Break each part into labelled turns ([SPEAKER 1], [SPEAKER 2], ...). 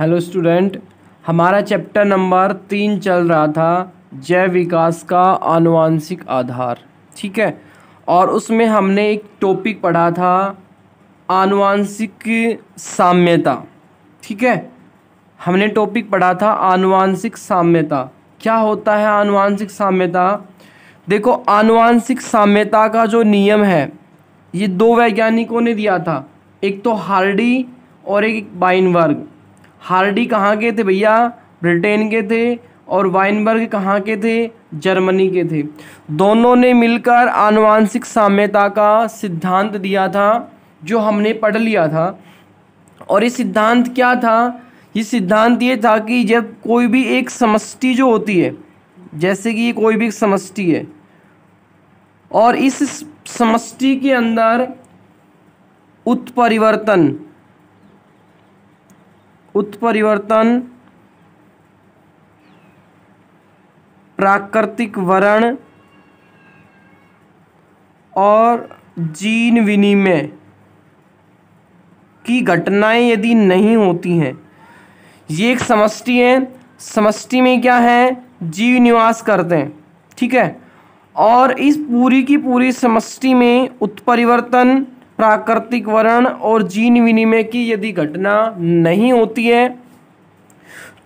[SPEAKER 1] Hello student, हमारा chapter number तीन चल रहा था, जैव विकास का आनुवांशिक आधार, ठीक है? और उसमें हमने एक टॉपिक पढ़ा था, आनुवांशिक साम्यता, ठीक है? हमने टॉपिक पढ़ा था आनुवांशिक साम्यता। क्या होता है आनुवांशिक साम्यता? देखो, आनुवांशिक साम्यता का जो नियम है, ये दो वैज्ञानिकों ने दिया था, एक तो हार्डी और एक वाइनबर्ग हार्डी कहाँ के थे भैया? ब्रिटेन के थे और वाइनबर्ग कहाँ के थे? जर्मनी के थे। दोनों ने मिलकर आनुवांशिक साम्यता का सिद्धांत दिया था, जो हमने पढ़ लिया था। और ये सिद्धांत क्या था? ये सिद्धांत ये था कि जब कोई भी एक समष्टि जो होती है, जैसे कि ये कोई भी एक समष्टि है, और इस समष्टि के अंदर उत्परिवर्तन उत्परिवर्तन, प्राकृतिक वर्ण और जीन विनिमय की घटनाएँ यदि नहीं होती हैं, ये एक समष्टि है। समष्टि में क्या है? जीव निवास करते हैं, ठीक है? और इस पूरी की पूरी समष्टि में उत्परिवर्तन प्राकृतिक वर्ण और जीन विनिमय की यदि घटना नहीं होती है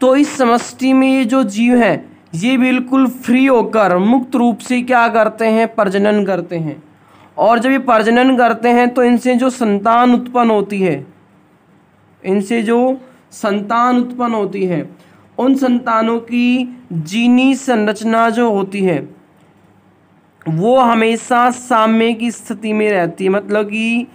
[SPEAKER 1] तो इस समष्टि में ये जो जीव हैं, ये बिल्कुल फ्री होकर मुक्त रूप से क्या करते हैं? प्रजनन करते हैं। और जब ये प्रजनन करते हैं तो इनसे जो संतान उत्पन्न होती है, इनसे जो संतान उत्पन्न होती है, उन संतानों की जीनी संरचना जो होती है वो हमेशा साम्य की स्थिति में रहती है मतलब कि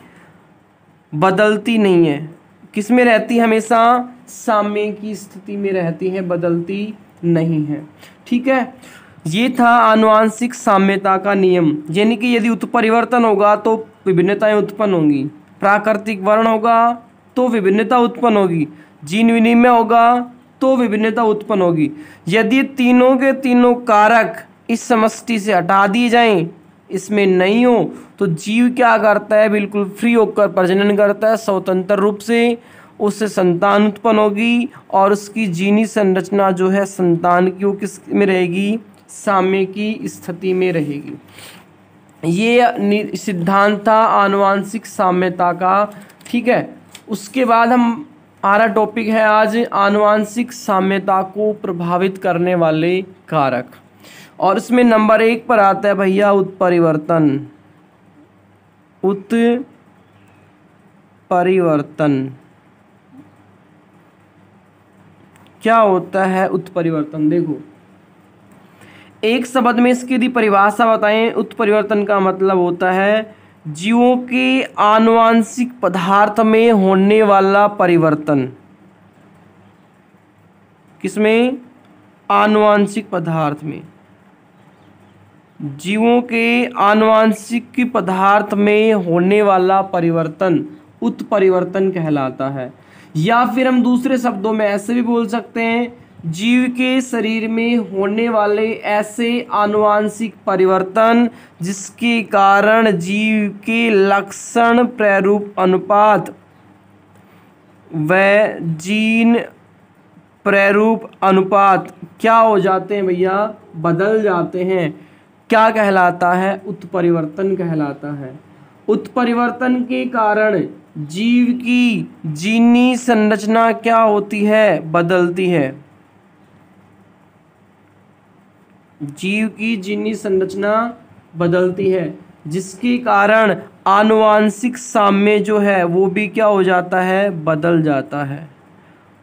[SPEAKER 1] बदलती नहीं है। किसमें रहती है? हमेशा साम्य की स्थिति में रहती है, बदलती नहीं है। ठीक है? ये था आनुवांशिक साम्यता का नियम। यानी कि यदि उत्परिवर्तन होगा तो विभिन्नताएँ उत्पन्न होंगी। प्राकृतिक वर्ण होगा तो विभिन्नता उत्पन्न होगी। जीन विनिमय होगा तो विभिन्नता उत्पन्न होगी। यदि तीनों के तीनों कारक इस समष्टि से हटा दिए जाएँ। इसमें नहीं हो तो जीव क्या करता है? बिल्कुल फ्री होकर प्रजनन करता है स्वतंत्र रूप से। उससे संतान उत्पन्न होगी और उसकी जीनी संरचना जो है संतान की वो किसमें रहेगी? साम्य की स्थिति में रहेगी। ये सिद्धांत था आनुवांशिक साम्यता का। ठीक है? उसके बाद हम हमारा टॉपिक है आज आनुवांशिक साम्यता को प्रभावित करने वाले कारक। और इसमें नंबर एक पर आता है भैया उत्परिवर्तन। उत्परिवर्तन क्या होता है उत्परिवर्तन? देखो। एक शब्द में इसकी यदि परिभाषा बताएँ, उत्परिवर्तन का मतलब होता है जीवों के आनुवांशिक पदार्थ में होने वाला परिवर्तन। किसमें? आनुवांशिक पदार्थ में। जीवों के आनुवांशिक पदार्थ में होने वाला परिवर्तन उत्परिवर्तन कहलाता है। या फिर हम दूसरे शब्दों में ऐसे भी बोल सकते हैं, जीव के शरीर में होने वाले ऐसे आनुवांशिक परिवर्तन जिसके कारण जीव के लक्षण प्रारूप अनुपात व जीन प्रारूप अनुपात क्या हो जाते हैं भैया? बदल जाते हैं। क्या कहलाता है? उत्परिवर्तन कहलाता है। उत्परिवर्तन के कारण जीव की जीनी संरचना क्या होती है? बदलती है। जीव की जीनी संरचना बदलती है, जिसके कारण आनुवांशिक साम्य जो है, वो भी क्या हो जाता है? बदल जाता है।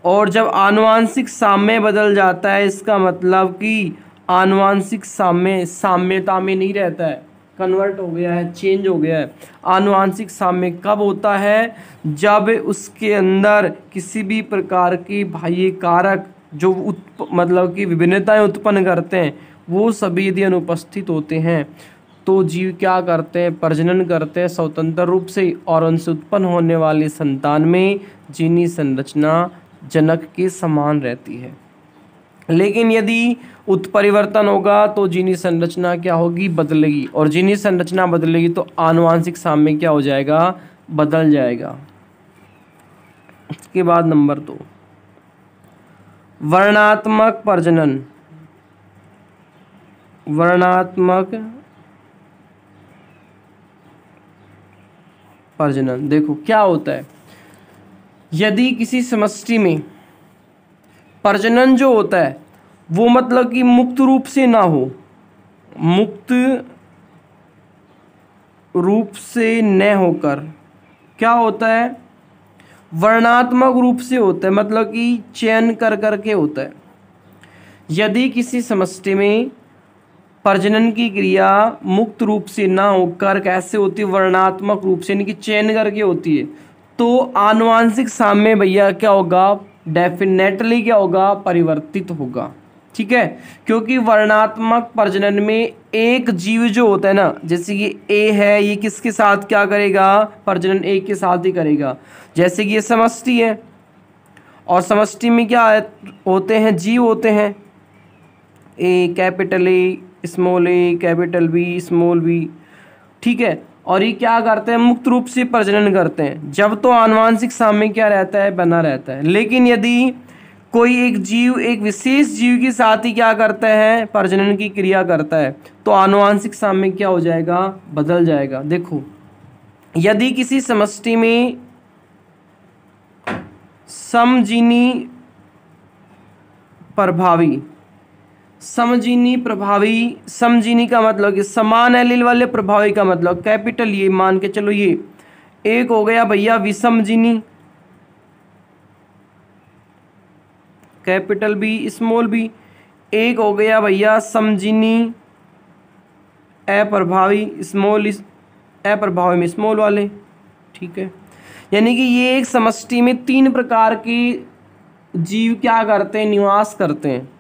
[SPEAKER 1] और जब आनुवांशिक साम्य बदल जाता है, इसका मतलब कि आनुवांशिक साम्य, साम्यता में नहीं रहता है। कन्वर्ट हो गया है चेंज हो गया है। आनुवांशिक साम्य कब होता है? जब उसके अंदर किसी भी प्रकार की बाह्य कारक जो उत्प मतलब कि विभिन्नताएँ उत्पन्न करते हैं, वो सभी यदि अनुपस्थित होते हैं तो जीव क्या करते हैं? प्रजनन करते हैं स्वतंत्र रूप से और उनसे उत्पन्न होने वाली संतान में जीनी संरचना जनक के समान रहती है। लेकिन यदि उत्परिवर्तन होगा तो जीनी संरचना क्या होगी? बदलेगी। और जीनी संरचना बदलेगी तो आनुवांशिक साम्य क्या हो जाएगा? बदल जाएगा। उसके बाद नंबर दो। वर्णात्मक प्रजनन। वर्णात्मक प्रजनन। देखो, क्या होता है? यदि किसी समष्टि में प्रजनन जो होता है, वो मतलब कि मुक्त रूप से ना हो। मुक्त रूप से न होकर क्या होता है? वर्णात्मक रूप से होता है मतलब कि चयन कर कर के होता है। यदि किसी समष्टि में प्रजनन की क्रिया मुक्त रूप से ना होकर कैसे होती है? वर्णात्मक रूप से, यानी कि चयन करके होती है। तो आनुवांशिक साम्य भैया क्या होगा? डेफिनेटली क्या होगा? परिवर्तित होगा। ठीक है? क्योंकि वर्णात्मक प्रजनन में एक जीव जो होता है ना, जैसे कि ए है, ये किसके साथ क्या करेगा? प्रजनन ए के साथ ही करेगा। जैसे कि ये समष्टि है। और समष्टि में क्या होते हैं, जीव होते हैं। A, capital A, small A, capital B, small B. ठीक है? और ये क्या करते हैं? मुक्त रूप से प्रजनन करते हैं। जब तो आनुवांशिक साम्य क्या रहता है? बना रहता है। लेकिन यदि कोई एक जीव, एक विशेष जीव के साथ ही क्या करता है? प्रजनन की क्रिया करता है तो आनुवांशिक साम्य क्या हो जाएगा? बदल जाएगा। देखो, यदि किसी समष्टि में समजीनी प्रभावी समजीनी प्रभावी, समझीनी का मतलब कि समान एलिल वाले प्रभावी का मतलब कैपिटल ये मान के चलो ये। एक हो गया भैया विषमजीनी कैपिटल बी स्मॉल बी एक हो गया भैया समजीनी अप्रभावी, स्मॉल अप्रभावी में स्मॉल वाले, ठीक है। यानी कि ये एक समष्टि में तीन प्रकार के जीव क्या करते हैं, निवास करते हैं।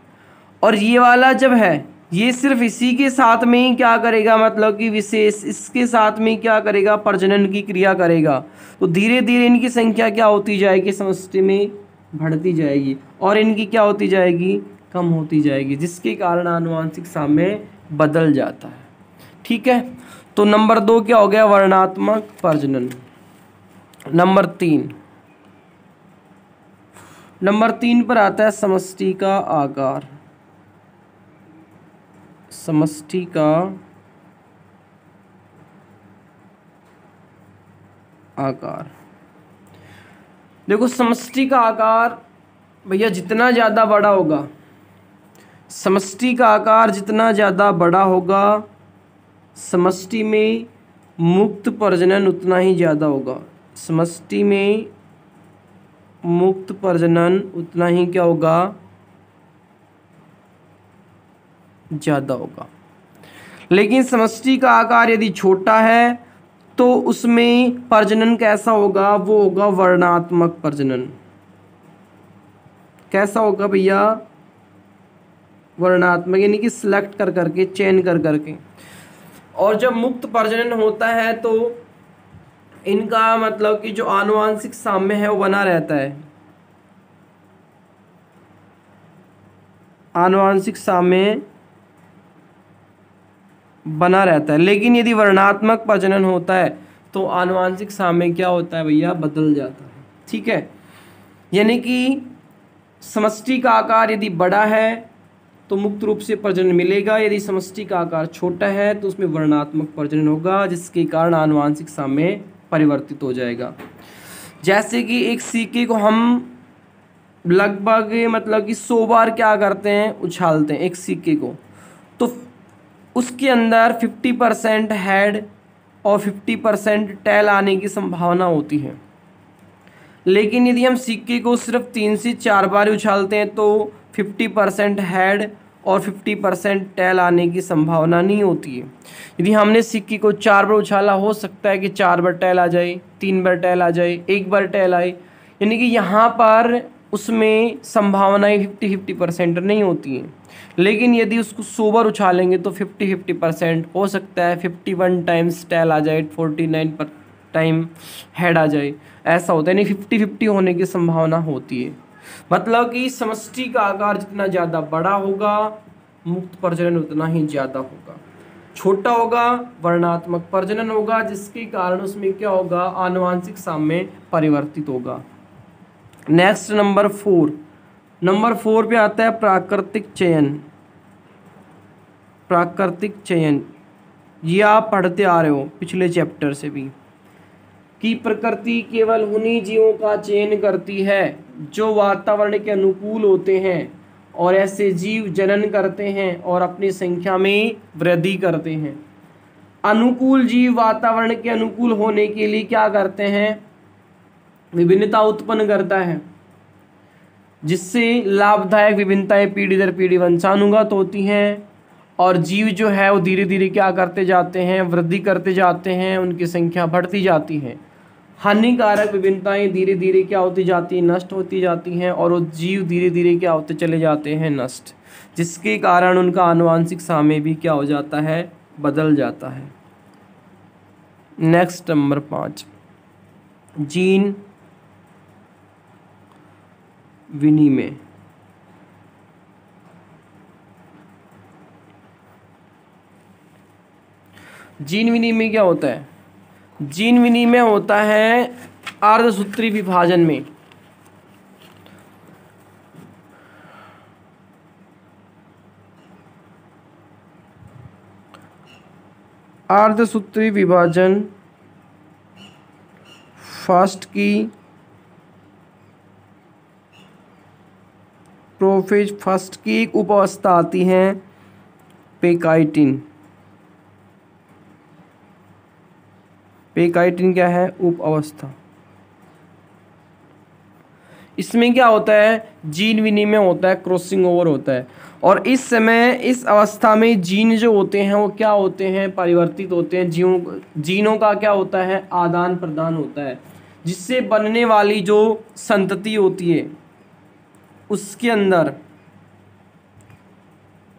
[SPEAKER 1] और ये वाला जब है, ये सिर्फ़ इसी के साथ में ही क्या करेगा? मतलब कि विशेष इसके साथ में क्या करेगा? प्रजनन की क्रिया करेगा। तो धीरे धीरे इनकी संख्या क्या होती जाएगी? समष्टि में बढ़ती जाएगी और इनकी क्या होती जाएगी? कम होती जाएगी, जिसके कारण आनुवांशिक साम्य बदल जाता है। ठीक है? तो नंबर दो क्या हो गया? वर्णात्मक प्रजनन। नंबर तीन। नंबर तीन पर आता है समष्टि का आकार। समष्टि का आकार। देखो, समष्टि का आकार भैया जितना ज़्यादा बड़ा होगा, समष्टि का आकार जितना ज़्यादा बड़ा होगा, समष्टि में मुक्त प्रजनन उतना ही ज़्यादा होगा। समष्टि में मुक्त प्रजनन उतना ही क्या होगा? ज़्यादा होगा। लेकिन समष्टि का आकार यदि छोटा है तो उसमें प्रजनन कैसा होगा? वो होगा वर्णात्मक प्रजनन। कैसा होगा भैया? वर्णात्मक, यानी कि सिलेक्ट कर करके चयन कर करके। और जब मुक्त प्रजनन होता है तो इनका मतलब कि जो आनुवांशिक साम्य है, वो बना रहता है। आनुवांशिक साम्य बना रहता है। लेकिन यदि वर्णात्मक प्रजनन होता है तो आनुवांशिक साम्य क्या होता है भैया? बदल जाता है। ठीक है? यानी कि समष्टि का आकार यदि बड़ा है तो मुक्त रूप से प्रजनन मिलेगा। यदि समष्टि का आकार छोटा है तो उसमें वर्णात्मक प्रजनन होगा, जिसके कारण आनुवांशिक साम्य परिवर्तित हो जाएगा। जैसे कि एक सिक्के को हम लगभग मतलब कि सौ बार क्या करते हैं? उछालते हैं एक सिक्के को। तो उसके अंदर फिफ्टी परसेंट हेड और फिफ्टी परसेंट टेल आने की संभावना होती है। लेकिन यदि हम सिक्के को सिर्फ़ तीन से चार बार उछालते हैं तो फिफ्टी परसेंट हेड और फिफ्टी परसेंट टेल आने की संभावना नहीं होती है। यदि हमने सिक्के को चार बार उछाला, हो सकता है कि चार बार टेल आ जाए, तीन बार टेल आ जाए, एक बार टेल आए। यानी कि यहाँ पर उसमें संभावनाएँ फिफ्टी फिफ्टी परसेंट नहीं होती हैं। लेकिन यदि उसको सो बार उछालेंगे तो फिफ्टी फिफ्टी परसेंट हो सकता है फिफ्टी वन टाइम्स टैल आ जाए फोर्टी नाइन पर टाइम हेड आ जाए। ऐसा होता है यानी फिफ्टी फिफ्टी होने की संभावना होती है। मतलब कि समष्टि का आकार जितना ज़्यादा बड़ा होगा, मुक्त प्रजनन उतना ही ज़्यादा होगा। छोटा होगा, वर्णात्मक प्रजनन होगा, जिसके कारण उसमें क्या होगा, आनुवांशिक साम्य परिवर्तित होगा। Next number four number four पे आता है प्राकृतिक चयन। प्राकृतिक चयन। ये आप पढ़ते आ रहे हो पिछले चैप्टर से भी। कि प्रकृति केवल उन्हीं जीवों का चयन करती है, जो वातावरण के अनुकूल होते हैं और ऐसे जीव जनन करते हैं और अपनी संख्या में वृद्धि करते हैं। अनुकूल जीव वातावरण के अनुकूल होने के लिए क्या करते हैं? विभिन्नता उत्पन्न करता है। जिससे लाभदायक विभिन्नताएँ पीढ़ी दर पीढ़ी वंशानुगत होती हैं और जीव जो है वो धीरे धीरे क्या करते जाते हैं, वृद्धि करते जाते हैं, उनकी संख्या बढ़ती जाती है। हानिकारक विभिन्नताएँ धीरे धीरे क्या होती जाती हैं, नष्ट होती जाती हैं और वो जीव धीरे धीरे क्या होते चले जाते हैं, नष्ट। जिसके कारण उनका आनुवांशिक साम्य भी क्या हो जाता है, बदल जाता है। नेक्स्ट नंबर पाँच। जीन विनिमय। जीन विनिमय क्या होता है? जीन विनिमय होता है अर्धसूत्री विभाजन में। अर्धसूत्री विभाजन फ़र्स्ट की प्रोफेज फ़र्स्ट की एक उपावस्था आती है पेकाइटिन पेकाइटिन क्या है? उप अवस्था इसमें क्या होता है? जीन विनिमय होता है क्रॉसिंग ओवर होता है। और इस समय, इस अवस्था में जीन जो होते हैं, वो क्या होते हैं? परिवर्तित होते हैं। जीवों जीनों का क्या होता है? आदान प्रदान होता है। जिससे बनने वाली जो संतति होती है उसके अंदर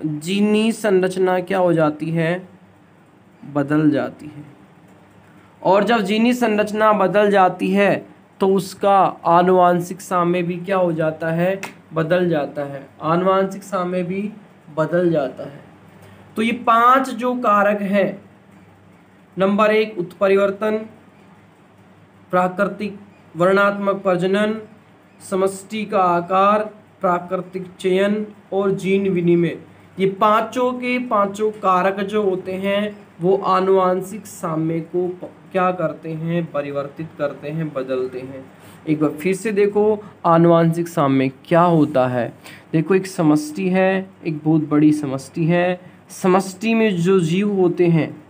[SPEAKER 1] जीनी संरचना क्या हो जाती है? बदल जाती है। और जब जीनी संरचना बदल जाती है तो उसका आनुवांशिक साम्य भी क्या हो जाता है? बदल जाता है। आनुवांशिक साम्य भी बदल जाता है। तो ये पाँच जो कारक हैं, नंबर एक उत्परिवर्तन, प्राकृतिक वर्णात्मक प्रजनन, समष्टि का आकार प्राकृतिक चयन और जीन विनिमय। ये पाँचों के पाँचों कारक जो होते हैं, वो आनुवांशिक साम्य को क्या करते हैं, परिवर्तित करते हैं, बदलते हैं। एक बार फिर से देखो, आनुवांशिक साम्य क्या होता है। देखो, एक समष्टि है, एक बहुत बड़ी समष्टि है। समष्टि में जो जीव होते हैं,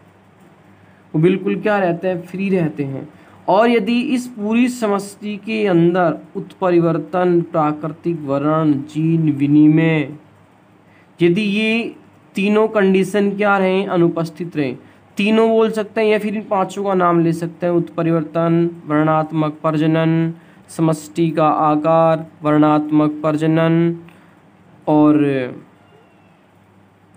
[SPEAKER 1] वो बिल्कुल क्या रहते हैं, फ्री रहते हैं। और यदि इस पूरी समष्टि के अंदर उत्परिवर्तन, प्राकृतिक वर्ण, जीन, विनिमय, यदि ये तीनों कंडीशन क्या रहें? अनुपस्थित रहें। तीनों बोल सकते हैं या फिर इन पाँचों का नाम ले सकते हैं। उत्परिवर्तन, वर्णात्मक प्रजनन, समष्टि का आकार, वर्णात्मक प्रजनन और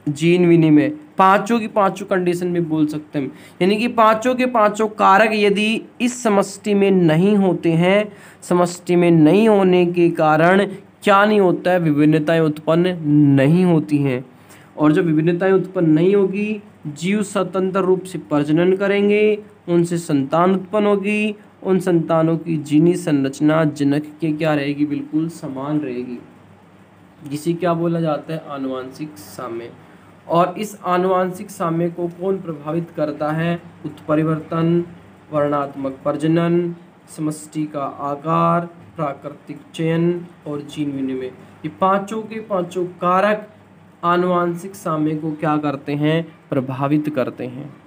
[SPEAKER 1] जीन विनिमय। पाँचों की पाँचों कंडीशन भी बोल सकते हैं। यानी कि पाँचों के पाँचों कारक यदि इस समष्टि में नहीं होते हैं, समष्टि में नहीं होने के कारण क्या नहीं होता है? विभिन्नताएँ उत्पन्न नहीं होती हैं। और जब विभिन्नताएँ उत्पन्न नहीं होगी, जीव स्वतंत्र रूप से प्रजनन करेंगे, उनसे संतान उत्पन्न होगी, उन संतानों की जीनी संरचना जनक के क्या रहेगी? बिल्कुल समान रहेगी। जिसे क्या बोला जाता है? आनुवांशिक साम्य। और इस आनुवांशिक साम्य को कौन प्रभावित करता है? उत्परिवर्तन, वर्णात्मक प्रजनन, समष्टि का आकार, प्राकृतिक चयन और जीन विनिमय। ये पाँचों के पाँचों कारक आनुवांशिक साम्य को क्या करते हैं? प्रभावित करते हैं।